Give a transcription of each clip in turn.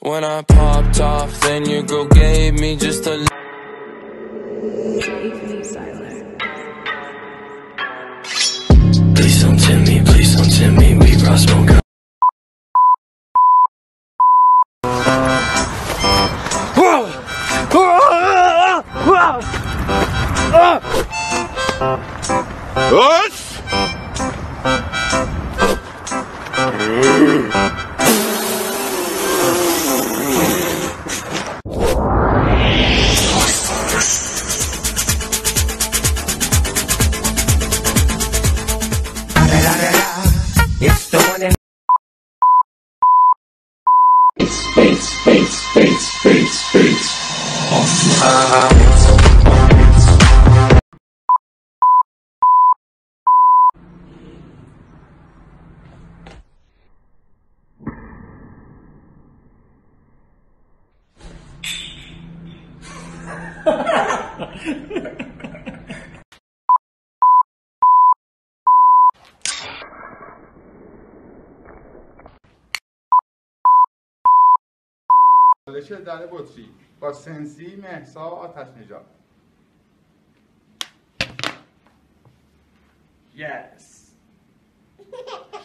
When I popped off, then your girl gave me just a Please don't tempt me, please don't tempt me. We brought smoke time چالش در بطری با سنسی مهسا آتش نجات Yes.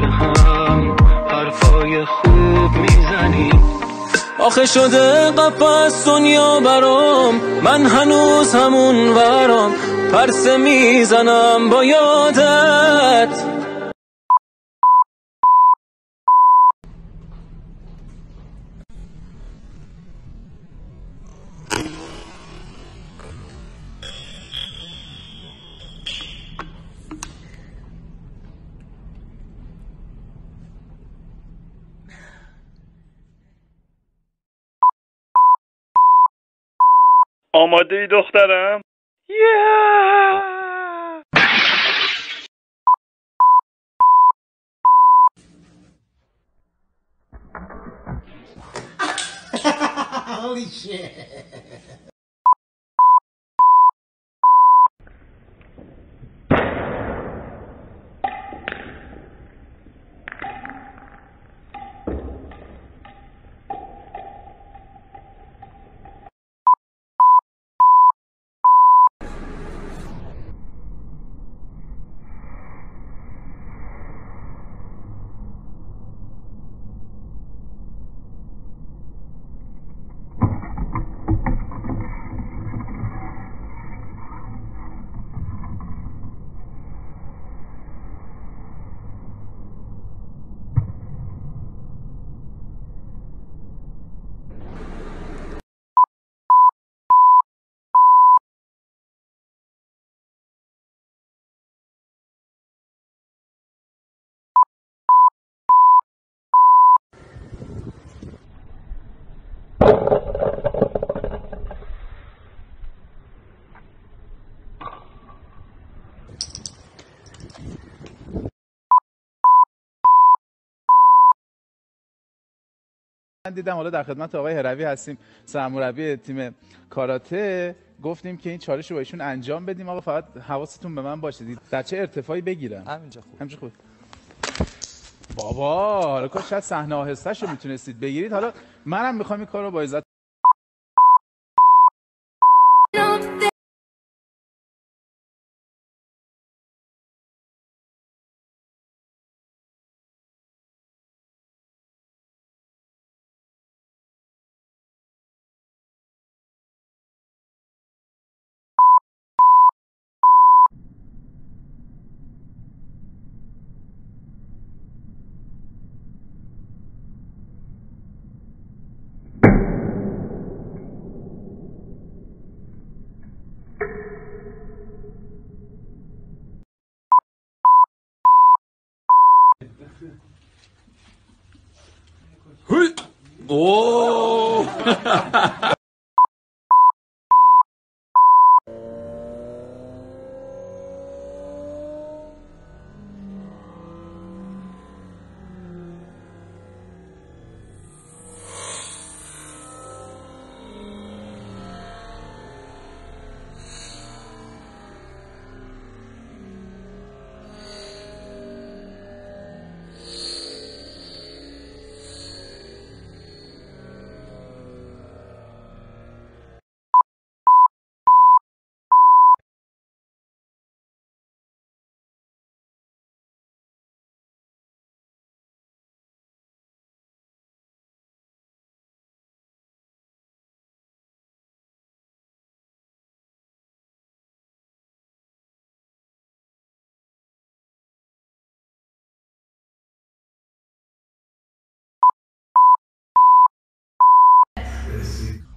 گوشه هم حرفای خوب می‌زنی. آخه شده قفس دنیا برام. من هنوز همون ورام. پرسه می‌زنم با یادت. آماده ای دخترم؟ من دیدم حالا در خدمت آقای هروی هستیم سرمربی تیم کاراته. گفتیم که این چالش رو با ایشون انجام بدیم. آقا فقط حواستون به من باشه. در چه ارتفاعی بگیرم؟ همینجا خوب. همینجا خوب. بابا حالا کاش صحنه آهسته‌شو می‌تونستید بگیرید. حالا منم می‌خوام این کار رو با عزت 哦。crescer.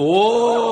哦。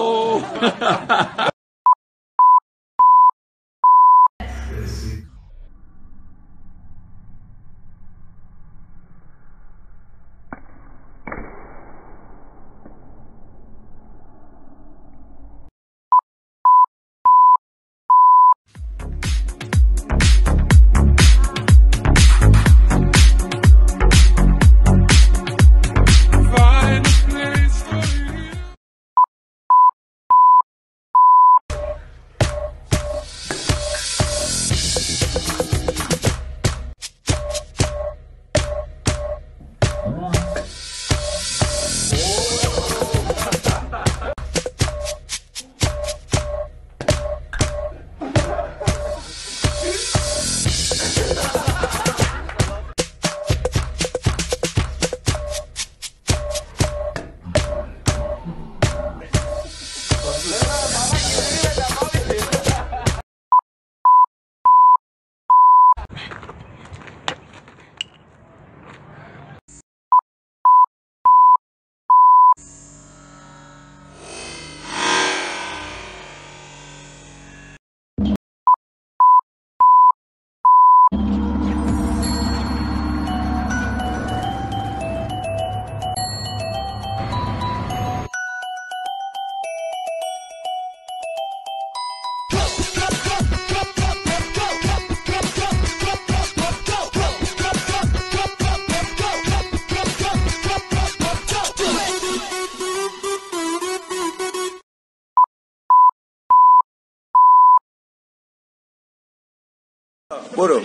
برو.